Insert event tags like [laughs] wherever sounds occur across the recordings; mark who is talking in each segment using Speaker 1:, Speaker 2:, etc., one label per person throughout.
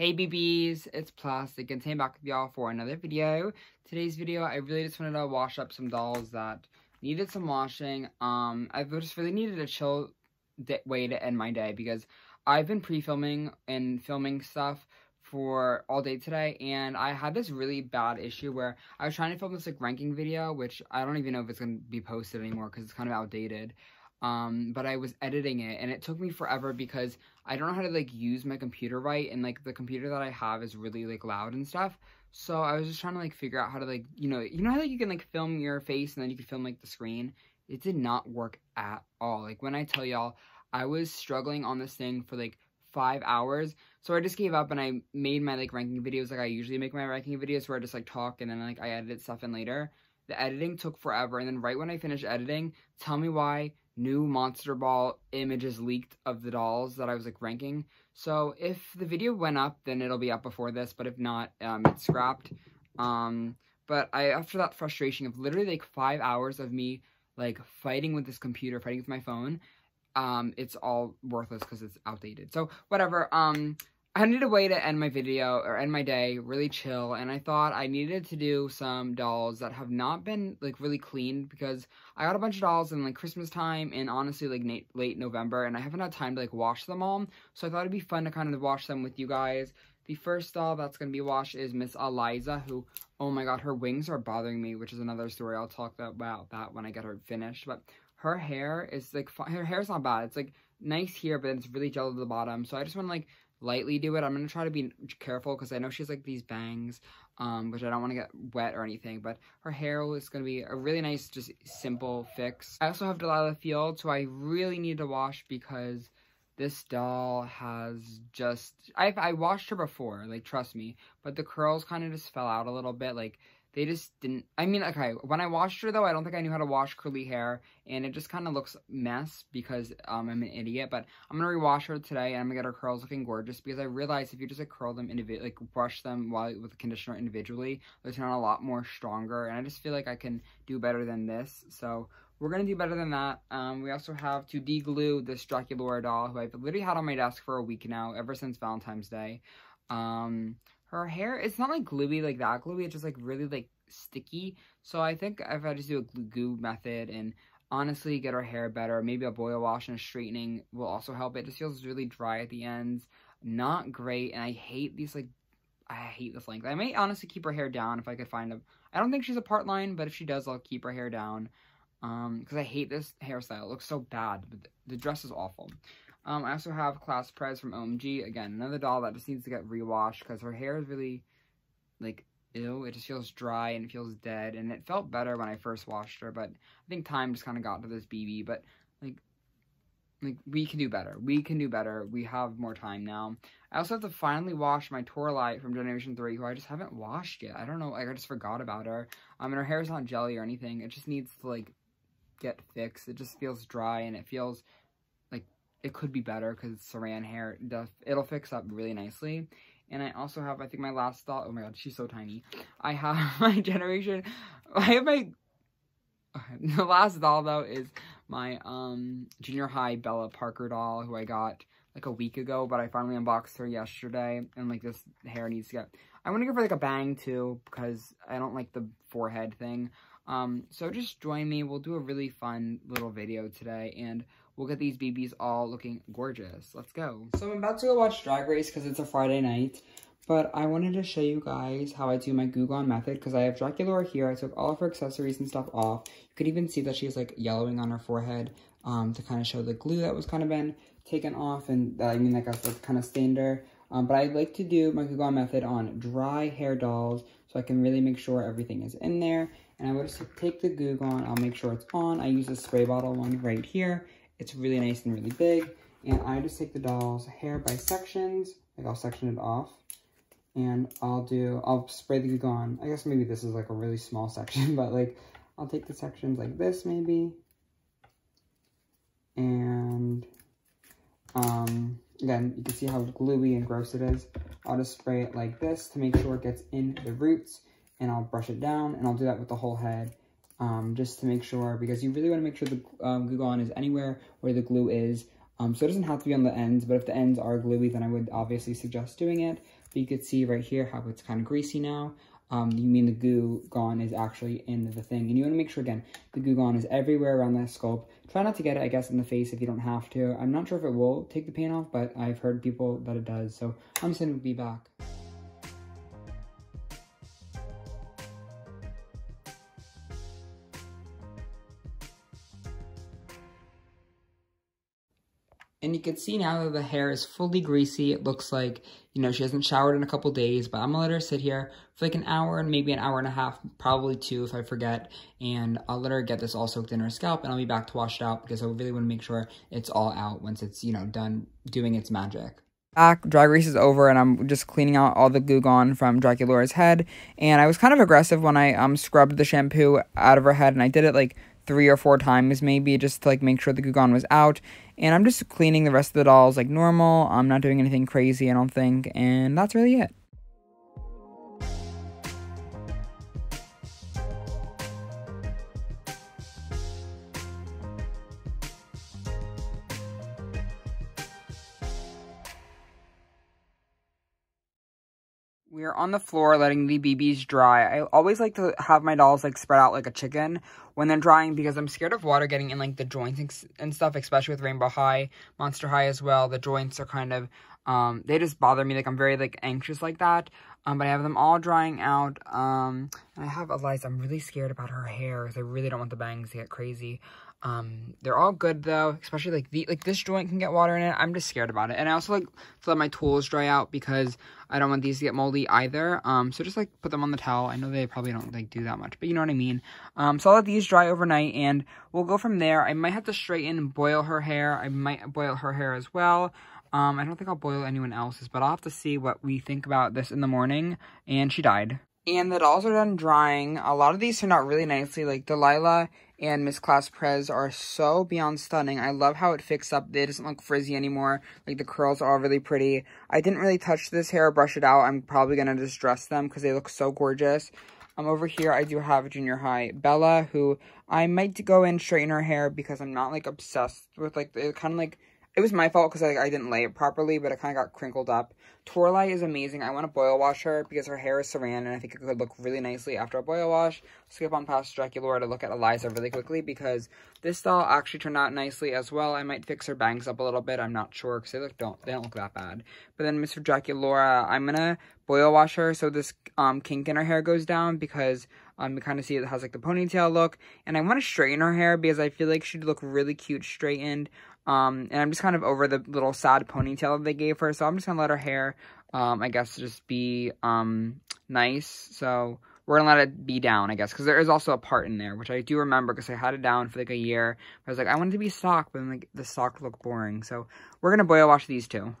Speaker 1: Hey BBs, it's Plastic and I'm back with y'all for another video. Today's video, I really just wanted to wash up some dolls that needed some washing. Um, I just really needed a chill way to end my day because I've been pre-filming and filming stuff for all day today and I had this really bad issue where I was trying to film this like ranking video which I don't even know if it's going to be posted anymore because it's kind of outdated um but i was editing it and it took me forever because i don't know how to like use my computer right and like the computer that i have is really like loud and stuff. So i was just trying to like figure out how to like you know you know how like, you can like film your face and then you can film like the screen? It did not work at all. Like when i tell y'all i was struggling on this thing for like five hours. So i just gave up and i made my like ranking videos like i usually make my ranking videos where i just like talk and then like i edit stuff in later. The editing took forever and then right when i finished editing tell me why new Monster Ball images leaked of the dolls that I was like ranking. So if the video went up, then it'll be up before this, but if not, um, it's scrapped. Um, but I, after that frustration of literally like five hours of me like fighting with this computer, fighting with my phone, um, it's all worthless because it's outdated. So whatever, um, I needed a way to end my video or end my day really chill and I thought I needed to do some dolls that have not been like really cleaned because I got a bunch of dolls in like Christmas time and honestly like late November and I haven't had time to like wash them all. So I thought it'd be fun to kind of wash them with you guys. The first doll that's going to be washed is Miss Eliza who oh my god her wings are bothering me which is another story I'll talk about that when I get her finished but her hair is like her hair's not bad. It's like nice here but it's really gel at the bottom. So I just want to like lightly do it. I'm going to try to be careful because I know she has like these bangs, um, which I don't want to get wet or anything, but her hair is going to be a really nice, just simple fix. I also have Delilah Field, so I really need to wash because this doll has just, I've, I washed her before, like, trust me, but the curls kind of just fell out a little bit, like, they just didn't, I mean, okay, when I washed her, though, I don't think I knew how to wash curly hair, and it just kind of looks mess because um, I'm an idiot, but I'm going to rewash her today, and I'm going to get her curls looking gorgeous, because I realized if you just, like, curl them, individually, like, brush them while with the conditioner individually, they turn out a lot more stronger, and I just feel like I can do better than this, so we're going to do better than that. Um, we also have to deglue this Draculaura doll, who I've literally had on my desk for a week now, ever since Valentine's Day. Um, her hair, it's not like gluey like that gluey, it's just like really like sticky. So I think if I just do a glue goo method and honestly get her hair better, maybe a boil wash and a straightening will also help. It just feels really dry at the ends, not great, and I hate these like, I hate this length. I may honestly keep her hair down if I could find a, I don't think she's a part line, but if she does, I'll keep her hair down. Um, because I hate this hairstyle. It looks so bad. The dress is awful. Um, I also have Class Prez from OMG. Again, another doll that just needs to get rewashed because her hair is really, like, ew. It just feels dry and it feels dead. And it felt better when I first washed her, but I think time just kind of got to this BB. But, like, like, we can do better. We can do better. We have more time now. I also have to finally wash my Toralei from Generation 3, who I just haven't washed yet. I don't know, like, I just forgot about her. Um, and her hair is not jelly or anything. It just needs to, like, get fixed. It just feels dry and it feels it could be better because saran hair. does, It'll fix up really nicely. And I also have, I think my last doll, oh my god, she's so tiny. I have [laughs] my generation, I have my, [laughs] the last doll though is my um junior high Bella Parker doll who I got like a week ago, but I finally unboxed her yesterday. And like this hair needs to get, I want to give her like a bang too because I don't like the forehead thing. Um, so just join me. We'll do a really fun little video today. And We'll get these BBs all looking gorgeous. Let's go. So I'm about to go watch Drag Race because it's a Friday night. But I wanted to show you guys how I do my Goo Gone method because I have Draculaura here. I took all of her accessories and stuff off. You could even see that she's like yellowing on her forehead um, to kind of show the glue that was kind of been taken off. And uh, I mean, like I said, kind of stained her. Um, but I like to do my Goo Gone method on dry hair dolls so I can really make sure everything is in there. And I would just take the Goo Gone, I'll make sure it's on. I use a spray bottle one right here. It's really nice and really big. And I just take the doll's hair by sections. Like I'll section it off. And I'll do, I'll spray the Goo on. I guess maybe this is like a really small [laughs] section, but like I'll take the sections like this maybe. And um, again, you can see how gluey and gross it is. I'll just spray it like this to make sure it gets in the roots and I'll brush it down and I'll do that with the whole head um, just to make sure, because you really want to make sure the um, Goo Gone is anywhere where the glue is. Um, so it doesn't have to be on the ends, but if the ends are gluey, then I would obviously suggest doing it. But you could see right here how it's kind of greasy now. Um, you mean the goo gone is actually in the thing. And you want to make sure, again, the goo gone is everywhere around that sculpt. Try not to get it, I guess, in the face if you don't have to. I'm not sure if it will take the paint off, but I've heard people that it does. So I'm just going to be back. And you can see now that the hair is fully greasy. It looks like, you know, she hasn't showered in a couple days, but I'm gonna let her sit here for like an hour and maybe an hour and a half, probably two if I forget. And I'll let her get this all soaked in her scalp and I'll be back to wash it out because I really wanna make sure it's all out once it's, you know, done doing its magic. Back, dry grease is over and I'm just cleaning out all the goo gone from Draculaura's head. And I was kind of aggressive when I um scrubbed the shampoo out of her head and I did it like three or four times maybe just to like make sure the goo gone was out. And I'm just cleaning the rest of the dolls like normal. I'm not doing anything crazy I don't think. And that's really it We are on the floor letting the BBs dry. I always like to have my dolls like spread out like a chicken when they're drying because I'm scared of water getting in like the joints and stuff, especially with Rainbow High, Monster High as well. The joints are kind of, um, they just bother me. Like I'm very like anxious like that. Um, but I have them all drying out. Um, and I have Eliza. I'm really scared about her hair because I really don't want the bangs to get crazy. Um, they're all good though, especially like the like this joint can get water in it. I'm just scared about it, and I also like to let my tools dry out because I don't want these to get moldy either. Um, so just like put them on the towel. I know they probably don't like do that much, but you know what I mean. Um, so I'll let these dry overnight, and we'll go from there. I might have to straighten and boil her hair. I might boil her hair as well. Um, I don't think I'll boil anyone else's, but I'll have to see what we think about this in the morning. And she died. And the dolls are done drying. A lot of these turned out really nicely. Like Delilah and Miss Class Prez are so beyond stunning. I love how it fixed up. It doesn't look frizzy anymore. Like the curls are all really pretty. I didn't really touch this hair or brush it out. I'm probably going to just dress them because they look so gorgeous. Um, over here, I do have junior high Bella, who I might go and straighten her hair because I'm not like obsessed with like, kind of like it was my fault because I, I didn't lay it properly, but it kind of got crinkled up. Toralei is amazing. I want to boil wash her because her hair is saran, and I think it could look really nicely after a boil wash. Skip on past Draculaura to look at Eliza really quickly because this doll actually turned out nicely as well. I might fix her bangs up a little bit. I'm not sure because they look don't they don't look that bad. But then Mr. Draculaura, I'm gonna boil wash her so this um kink in her hair goes down because um, you kind of see it has like the ponytail look. And I want to straighten her hair because I feel like she'd look really cute straightened. Um, and I'm just kind of over the little sad ponytail that they gave her. So I'm just going to let her hair, um, I guess, just be um, nice. So we're going to let it be down, I guess. Because there is also a part in there, which I do remember because I had it down for like a year. I was like, I wanted to be sock, but like, the sock looked boring. So we're going to boil wash these two.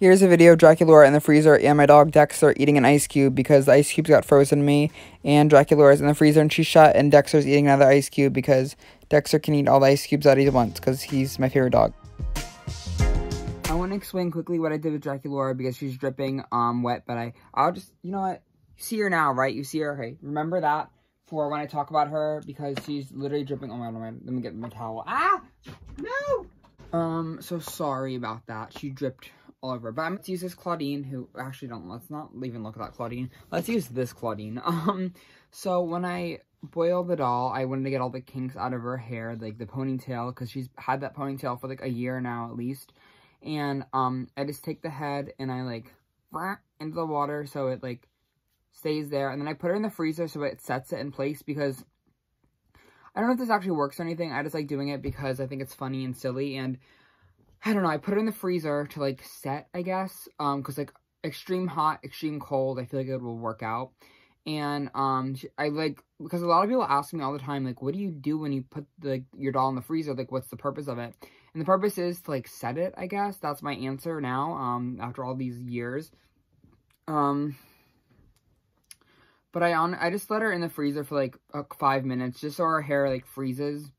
Speaker 1: Here's a video of Draculaura in the freezer and my dog Dexter eating an ice cube because the ice cubes got frozen to me. And Draculaura's in the freezer and she's shut and Dexter's eating another ice cube because Dexter can eat all the ice cubes that he wants because he's my favorite dog. I want to explain quickly what I did with Draculaura because she's dripping um wet, but I, I'll just, you know what, see her now, right? You see her, okay, remember that for when I talk about her because she's literally dripping, oh my god, let me get my towel, ah, no! Um, so sorry about that, she dripped all over, but I'm going to use this Clawdeen, who, actually don't, let's not even look at that Clawdeen, let's use this Clawdeen, [laughs] um, so when I boil the doll, I wanted to get all the kinks out of her hair, like the ponytail, because she's had that ponytail for like a year now at least. And um, I just take the head and I like into the water so it like stays there. And then I put it in the freezer so it sets it in place because I don't know if this actually works or anything. I just like doing it because I think it's funny and silly. And I don't know, I put it in the freezer to like set, I guess. Um, because like extreme hot, extreme cold, I feel like it will work out. And um, I like because a lot of people ask me all the time, like, what do you do when you put the your doll in the freezer? Like, what's the purpose of it? And the purpose is to like set it. I guess that's my answer now. Um, after all these years. Um. But I on I just let her in the freezer for like uh, five minutes just so her hair like freezes,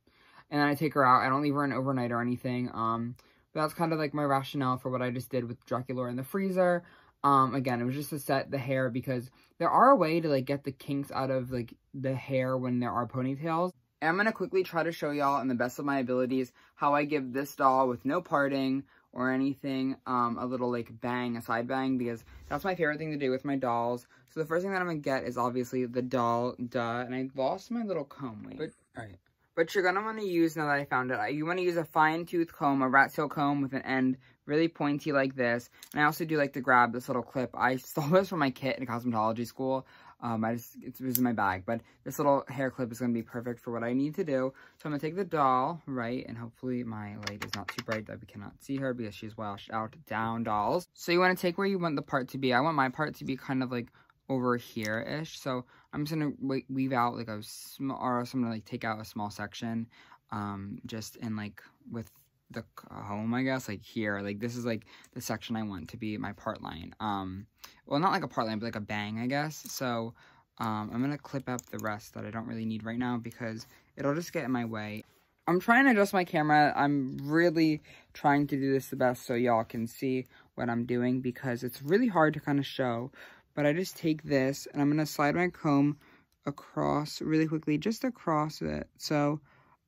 Speaker 1: and then I take her out. I don't leave her in overnight or anything. Um, that's kind of like my rationale for what I just did with Draculaura in the freezer. Um, again, it was just to set the hair because there are a way to, like, get the kinks out of, like, the hair when there are ponytails. And I'm going to quickly try to show y'all in the best of my abilities how I give this doll with no parting or anything um, a little, like, bang, a side bang, because that's my favorite thing to do with my dolls. So the first thing that I'm going to get is obviously the doll, duh, and I lost my little comb. Wait, but, alright. But you're going to want to use, now that I found it, you want to use a fine tooth comb, a rat tail comb with an end really pointy like this. And I also do like to grab this little clip. I [laughs] stole this from my kit in cosmetology school. Um, I just, it was in my bag, but this little hair clip is going to be perfect for what I need to do. So I'm going to take the doll, right, and hopefully my light is not too bright that we cannot see her because she's washed out down dolls. So you want to take where you want the part to be. I want my part to be kind of like over here-ish. So I'm just going to weave out like a small, or I'm going to like take out a small section um, just in like with the home, I guess, like here, like this is like the section I want to be my part line. Um, well, not like a part line, but like a bang, I guess. So, um, I'm gonna clip up the rest that I don't really need right now because it'll just get in my way. I'm trying to adjust my camera. I'm really trying to do this the best so y'all can see what I'm doing because it's really hard to kind of show. But I just take this and I'm gonna slide my comb across really quickly, just across it. So,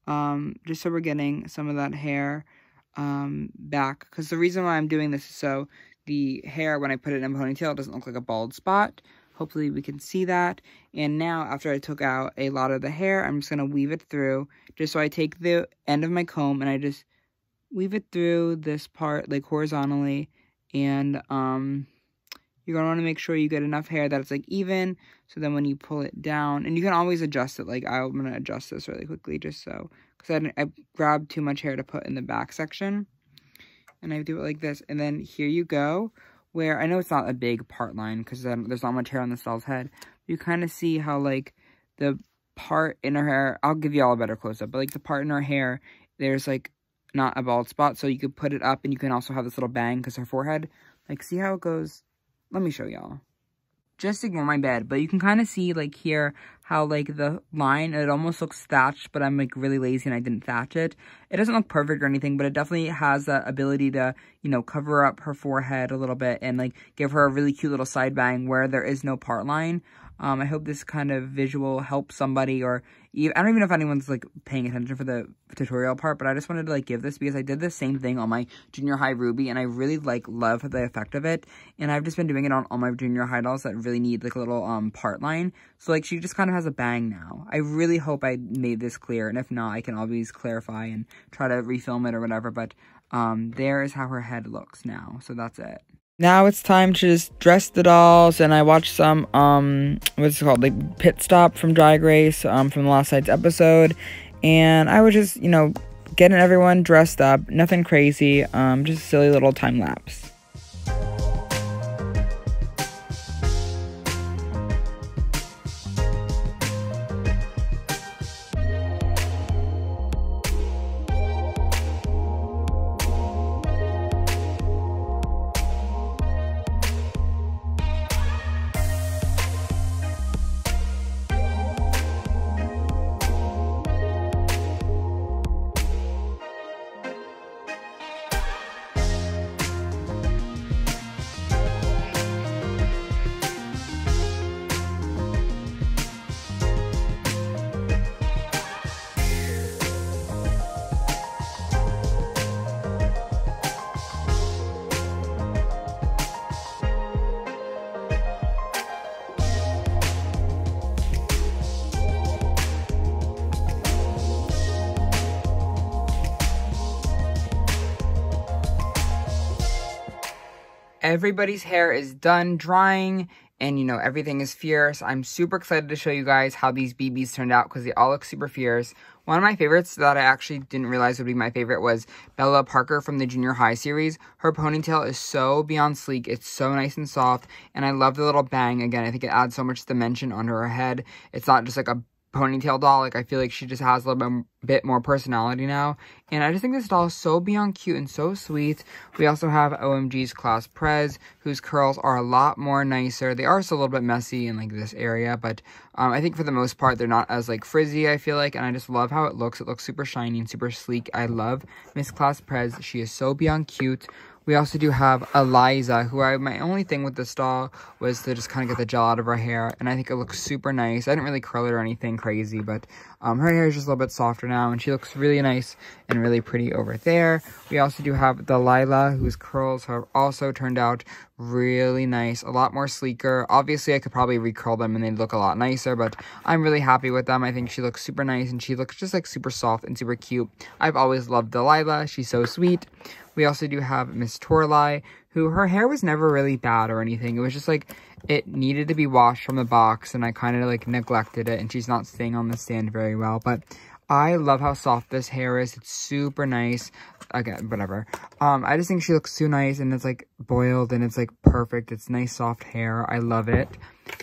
Speaker 1: um, just so we're getting some of that hair um, back. Because the reason why I'm doing this is so the hair, when I put it in a ponytail, doesn't look like a bald spot. Hopefully we can see that. And now, after I took out a lot of the hair, I'm just going to weave it through. Just so I take the end of my comb and I just weave it through this part, like, horizontally. And, um, you're going to want to make sure you get enough hair that it's, like, even. So then when you pull it down, and you can always adjust it. Like, I'm going to adjust this really quickly just so because I, I grabbed too much hair to put in the back section. And I do it like this. And then here you go, where I know it's not a big part line because there's not much hair on the doll's head. You kind of see how, like, the part in her hair, I'll give you all a better close-up, but, like, the part in her hair, there's, like, not a bald spot, so you could put it up, and you can also have this little bang because her forehead, like, see how it goes? Let me show y'all just ignore my bed, but you can kind of see, like, here, how, like, the line, it almost looks thatched, but I'm, like, really lazy and I didn't thatch it. It doesn't look perfect or anything, but it definitely has the ability to, you know, cover up her forehead a little bit and, like, give her a really cute little side bang where there is no part line. Um, I hope this kind of visual helps somebody or I don't even know if anyone's like paying attention for the tutorial part, but I just wanted to like give this because I did the same thing on my junior high Ruby and I really like love the effect of it. And I've just been doing it on all my junior high dolls that really need like a little um part line. So like she just kind of has a bang now. I really hope I made this clear and if not, I can always clarify and try to refilm it or whatever. But um, there is how her head looks now. So that's it now it's time to just dress the dolls and I watched some um what's it called like pit stop from drag race um from the last night's episode. And I was just you know getting everyone dressed up. Nothing crazy um just silly little time lapse everybody's hair is done drying and you know everything is fierce. I'm super excited to show you guys how these bb's turned out because they all look super fierce. One of my favorites that i actually didn't realize would be my favorite was bella parker from the junior high series. Her ponytail is so beyond sleek. It's so nice and soft and i love the little bang. Again i think it adds so much dimension under her head. It's not just like a ponytail doll. Like, I feel like she just has a little bit more personality now. And I just think this doll is so beyond cute and so sweet. We also have OMG's Class Prez, whose curls are a lot more nicer. They are still a little bit messy in, like, this area. But um, I think for the most part, they're not as, like, frizzy, I feel like. And I just love how it looks. It looks super shiny and super sleek. I love Miss Class Prez. She is so beyond cute. We also do have Eliza, who I my only thing with this doll was to just kind of get the gel out of her hair, and I think it looks super nice. I didn't really curl it or anything crazy, but um, her hair is just a little bit softer now, and she looks really nice and really pretty over there. We also do have Delilah, whose curls have also turned out really nice, a lot more sleeker. Obviously, I could probably recurl them and they'd look a lot nicer, but I'm really happy with them. I think she looks super nice, and she looks just like super soft and super cute. I've always loved Delilah. She's so sweet. We also do have Miss Toralei, who her hair was never really bad or anything. It was just like it needed to be washed from the box and I kind of like neglected it and she's not staying on the stand very well. But I love how soft this hair is. It's super nice. Again, whatever. Um, I just think she looks so nice and it's like boiled and it's like perfect. It's nice soft hair. I love it.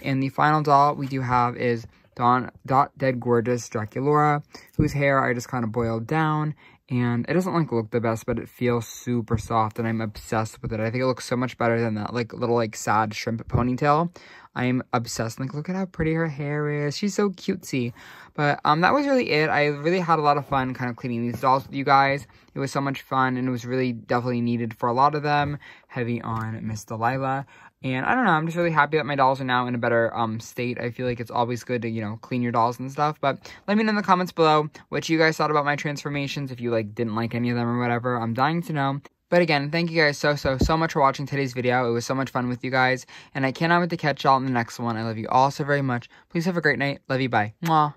Speaker 1: And the final doll we do have is Don, Dot Dead Gorgeous Draculaura, whose hair I just kind of boiled down and it doesn't like look the best but it feels super soft and i'm obsessed with it. I think it looks so much better than that like little like sad shrimp ponytail. I'm obsessed like look at how pretty her hair is. She's so cutesy. But um that was really it. I really had a lot of fun kind of cleaning these dolls with you guys. It was so much fun and it was really definitely needed for a lot of them. Heavy on miss delilah and I don't know, I'm just really happy that my dolls are now in a better um, state. I feel like it's always good to, you know, clean your dolls and stuff. But let me know in the comments below what you guys thought about my transformations. If you, like, didn't like any of them or whatever. I'm dying to know. But again, thank you guys so, so, so much for watching today's video. It was so much fun with you guys. And I cannot wait to catch y'all in the next one. I love you all so very much. Please have a great night. Love you. Bye. Mwah.